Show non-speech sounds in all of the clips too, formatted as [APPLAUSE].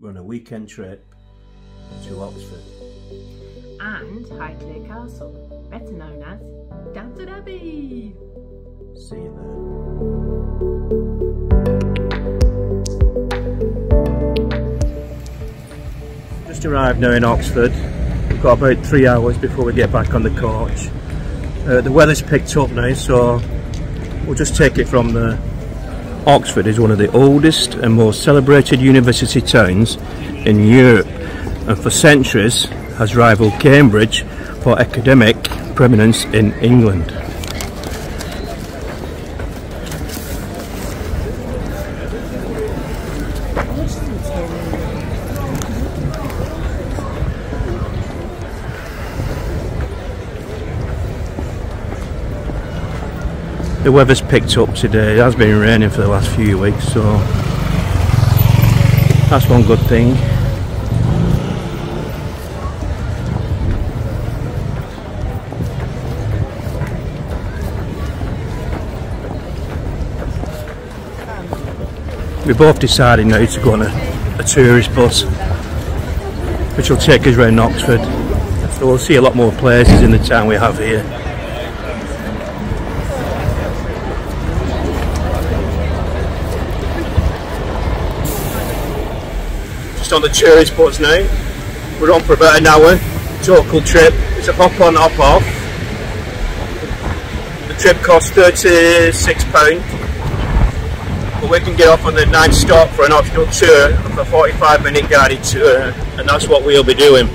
We're on a weekend trip to Oxford. And Highclere Castle, better known as Downton Abbey. See you there. Just arrived now in Oxford. We've got about three hours before we get back on the coach. Uh, the weather's picked up now, so we'll just take it from there. Oxford is one of the oldest and most celebrated university towns in Europe and for centuries has rivaled Cambridge for academic preeminence in England. The weather's picked up today. It has been raining for the last few weeks, so that's one good thing. We both decided now to go on a, a tourist bus, which will take us around Oxford. So we'll see a lot more places in the town we have here. On the tourist bus now. We're on for about an hour. Total trip. It's a hop on, hop off. The trip costs £36. But we can get off on the ninth stop for an optional tour of a 45 minute guided tour and that's what we'll be doing.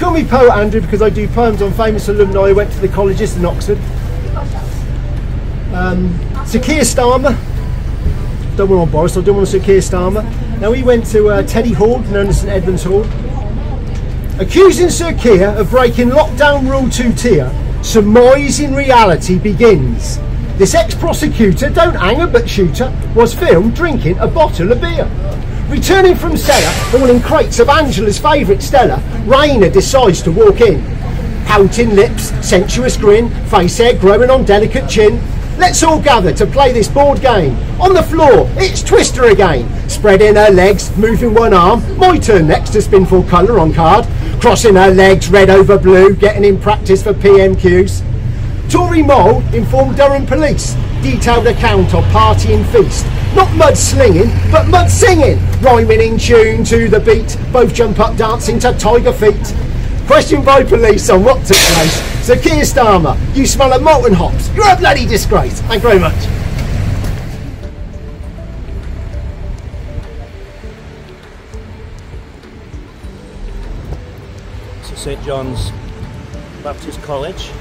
Call me Poet Andrew because I do poems on famous alumni who went to the colleges in Oxford. Um, Sir Keir Starmer, don't want on Boris, I don't want Sir Keir Starmer. Now he went to uh, Teddy Hall, known as St Edmunds Hall, accusing Sir Keir of breaking lockdown rule 2 tier. Surmise in reality begins. This ex-prosecutor, don't anger but shooter, was filmed drinking a bottle of beer. Returning from cellar, all in crates of Angela's favourite Stella, Rayner decides to walk in. Pouting lips, sensuous grin, face hair growing on delicate chin. Let's all gather to play this board game. On the floor, it's Twister again. Spreading her legs, moving one arm. My turn next to spin full colour on card. Crossing her legs, red over blue, getting in practice for PMQs. Tory Mole informed Durham Police. Detailed account of party and feast. Not mud slinging, but mud singing. Rhyming in tune to the beat. Both jump up dancing to tiger feet. Questioned by police on what took place. Sir Keir Starmer, you smell of molten hops. You're a bloody disgrace. Thank you very much. So St John's Baptist College.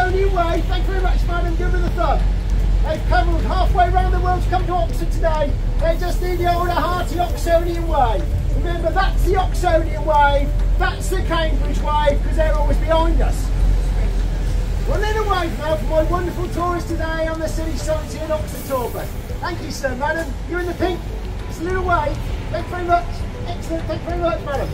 Oxonian Way. Thank you very much, madam. Give me the thumb. They've travelled halfway around the world to come to Oxford today. They just need the old hearty Oxonian Way. Remember, that's the Oxonian Way, that's the Cambridge Way, because they're always behind us. One little wave now for my wonderful tourist today on the city sites here in Oxford Torbay. Thank you, sir, madam. You're in the pink. It's a little wave. Thank you very much. Excellent. Thank you very much, madam.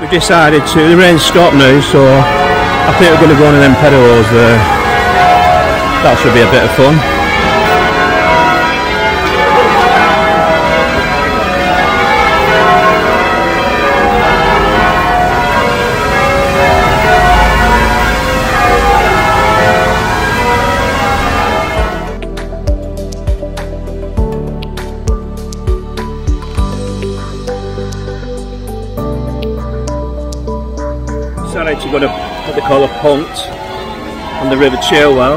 We've decided to, the rain's stopped now, so I think we're going to go on an Emperadors there. Uh, that should be a bit of fun. Decided to go to what they call a punt on the River Cherwell.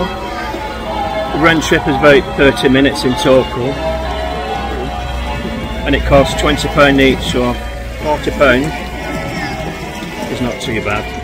The run trip is about 30 minutes in total and it costs £20 each so £40 is not too bad.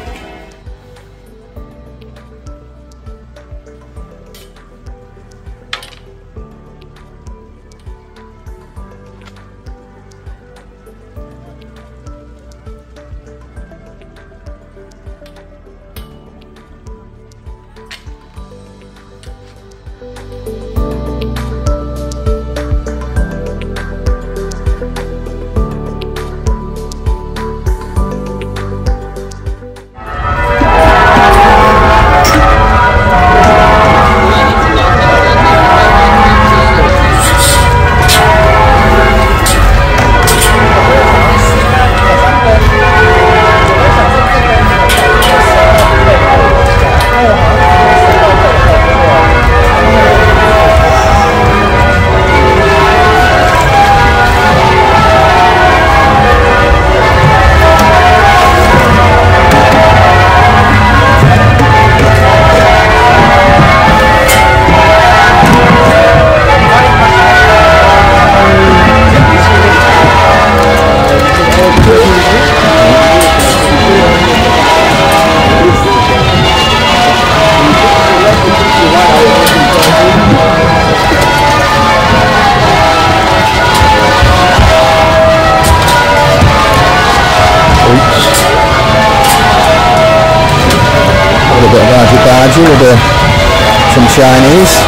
Some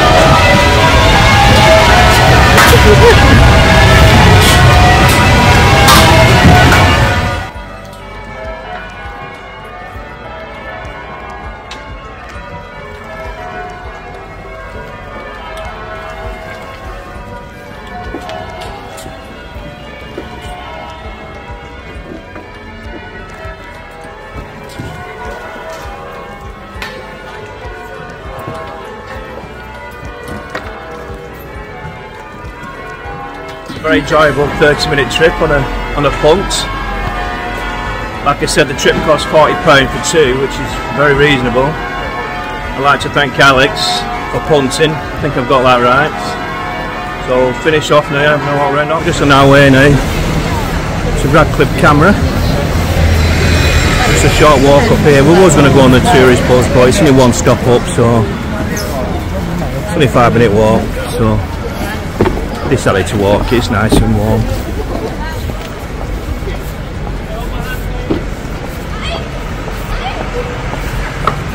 enjoyable 30 minute trip on a on a punt. Like I said, the trip cost £40 for two, which is very reasonable. I'd like to thank Alex for punting. I think I've got that right. So we'll finish off now. I don't know what we're on. Just on our way now. Eh? It's a Radcliffe camera. Just a short walk up here. We was going to go on the tourist bus, but it's only one stop up, so it's only a five minute walk. So decided to walk. It's nice and warm.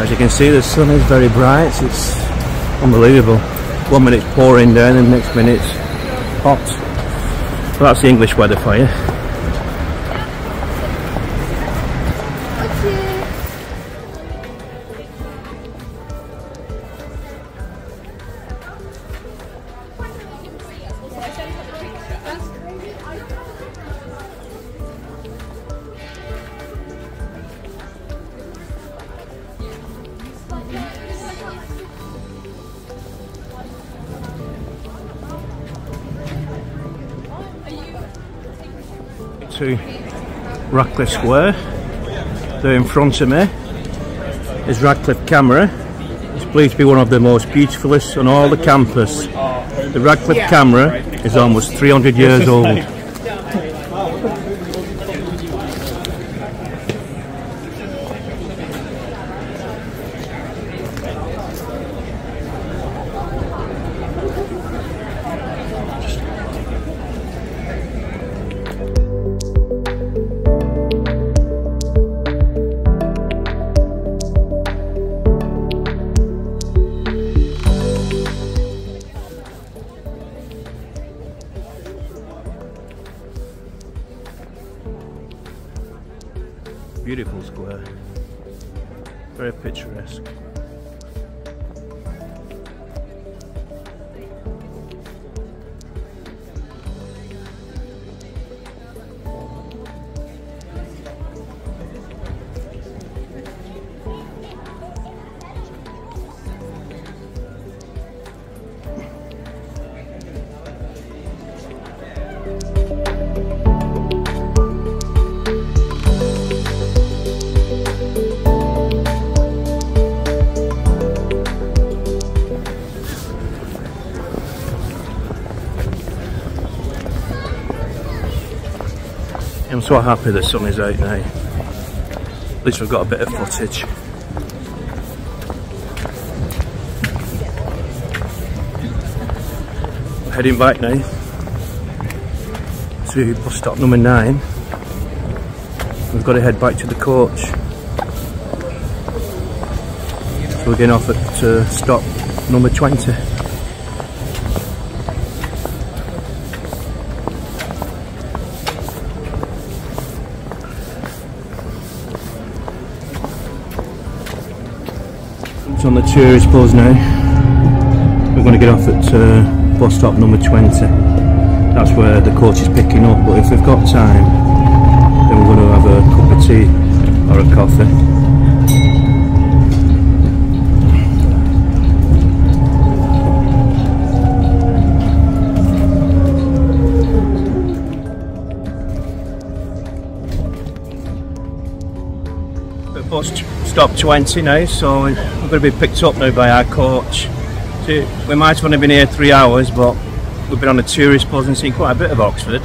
As you can see, the sun is very bright. It's unbelievable. One minute's pouring down, and the next minute's hot. Well, that's the English weather for you. Radcliffe Square. There in front of me is Radcliffe Camera. It's believed to be one of the most beautifulest on all the campus. The Radcliffe Camera is almost 300 years [LAUGHS] old. Square. Very picturesque. I'm so happy the sun is out now. At least we've got a bit of footage. Heading back now to bus stop number nine. We've got to head back to the coach. So we're getting off at uh, stop number 20. The tourist now. We're going to get off at uh, bus stop number 20. That's where the coach is picking up, but if we've got time, then we're going to have a cup of tea or a coffee. Stop 20 now, so we're going to be picked up now by our coach. So we might have only been here three hours, but we've been on a tourist bus and seen quite a bit of Oxford.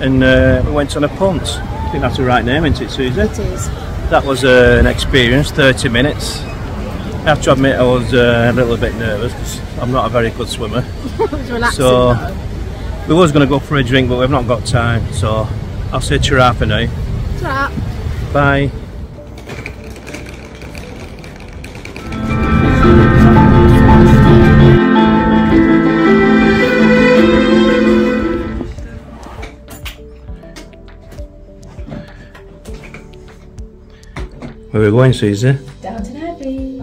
And uh, we went on a punt. I think that's the right name, isn't it, Susie? It is. That was uh, an experience, 30 minutes. I have to admit I was uh, a little bit nervous because I'm not a very good swimmer. [LAUGHS] So- though. We was going to go for a drink, but we've not got time, so I'll say Chirapa now. Ta. Bye. Where are we going, Susie? Downton Abbey.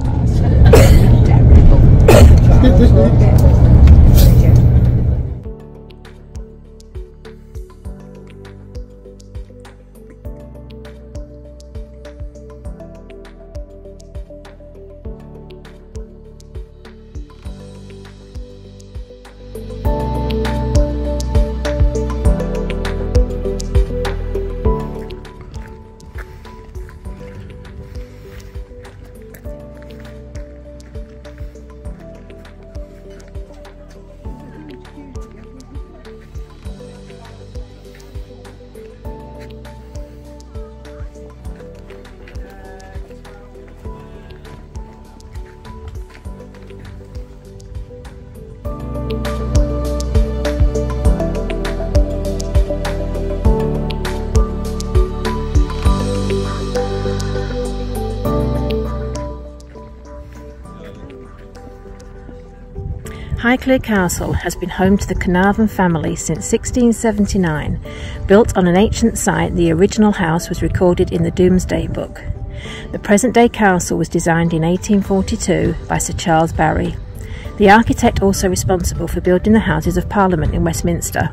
[COUGHS] Highclere Castle has been home to the Carnarvon family since 1679. Built on an ancient site, the original house was recorded in the Domesday Book. The present day castle was designed in 1842 by Sir Charles Barry, the architect also responsible for building the Houses of Parliament in Westminster.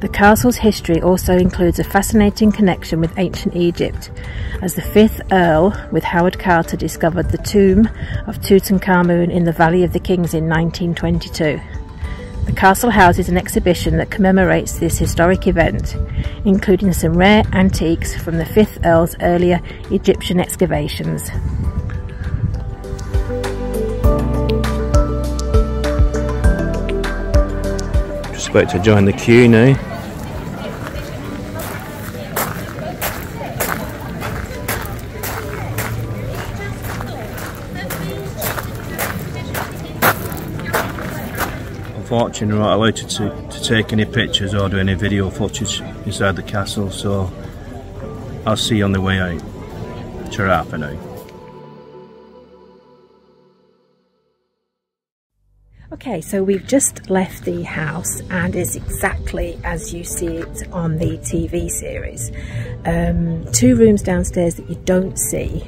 The castle's history also includes a fascinating connection with ancient Egypt, as the fifth Earl, with Howard Carter, discovered the tomb of Tutankhamun in the Valley of the Kings in 1922. The castle houses an exhibition that commemorates this historic event, including some rare antiques from the fifth Earl's earlier Egyptian excavations. About to join the queue now. Unfortunately, we're not allowed to, to, to take any pictures or do any video footage inside the castle, so I'll see you on the way out. Chirapa now. Okay, so we've just left the house and it's exactly as you see it on the TV series. Um, two rooms downstairs that you don't see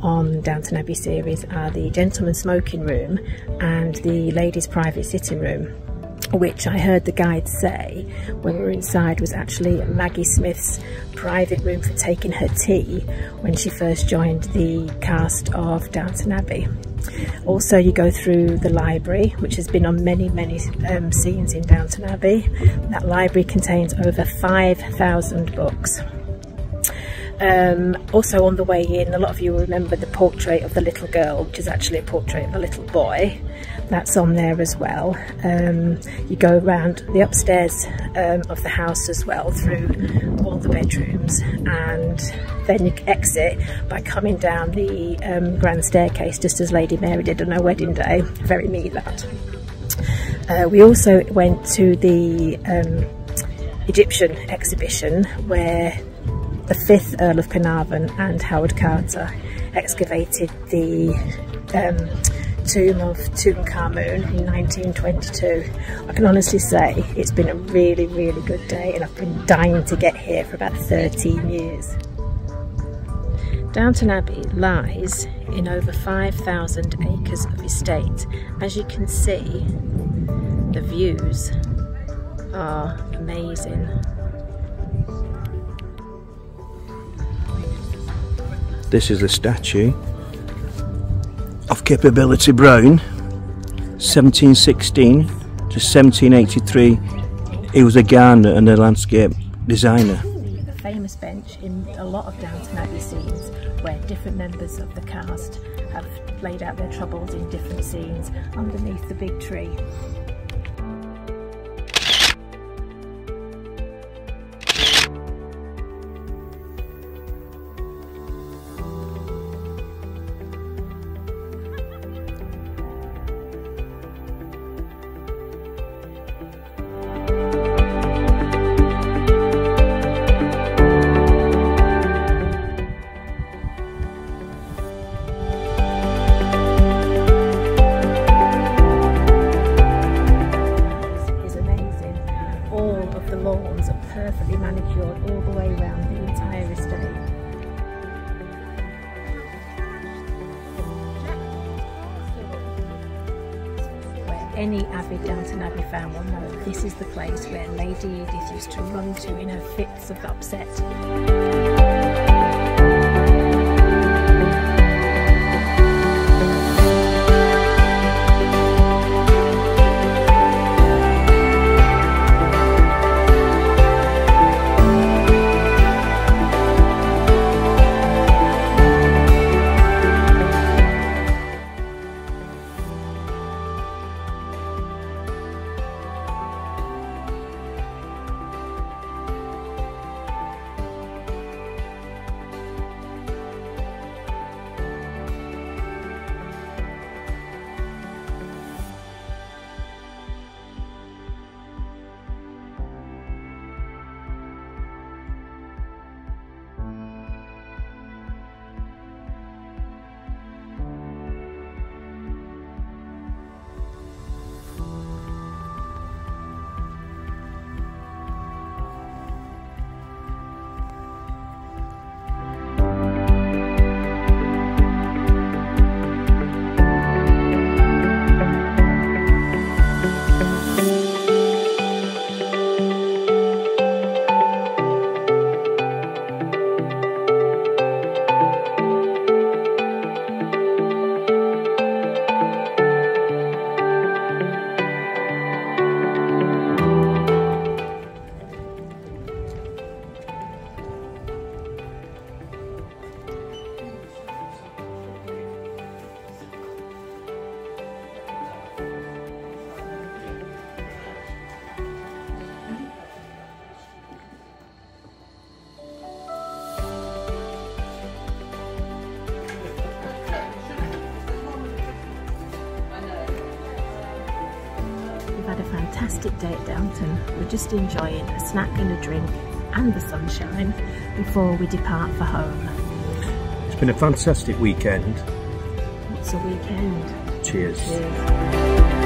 on Downton Abbey series are the gentleman's smoking room and the ladies' private sitting room which I heard the guide say when we were inside was actually Maggie Smith's private room for taking her tea when she first joined the cast of Downton Abbey. Also, you go through the library, which has been on many, many um, scenes in Downton Abbey. That library contains over 5,000 books. Um, also on the way in, a lot of you will remember the portrait of the little girl, which is actually a portrait of a little boy. That's on there as well. Um, you go around the upstairs um, of the house as well through all the bedrooms and then you exit by coming down the um, grand staircase just as Lady Mary did on her wedding day. Very me that. Uh, we also went to the um, Egyptian exhibition where the fifth Earl of Carnarvon and Howard Carter excavated the um, tomb of Tutankhamun in 1922. I can honestly say it's been a really, really good day and I've been dying to get here for about 13 years. Downton Abbey lies in over 5,000 acres of estate. As you can see, the views are amazing. This is the statue of Capability Brown, 1716 to 1783. He was a gardener and a landscape designer. The famous bench in a lot of Downton Abbey scenes where different members of the cast have laid out their troubles in different scenes underneath the big tree. Avid Downton Abbey fan will know this is the place where Lady Edith used to run to in her fits of upset. Fantastic day at Downton. We're just enjoying a snack and a drink and the sunshine before we depart for home. It's been a fantastic weekend. It's a weekend. Cheers. Cheers.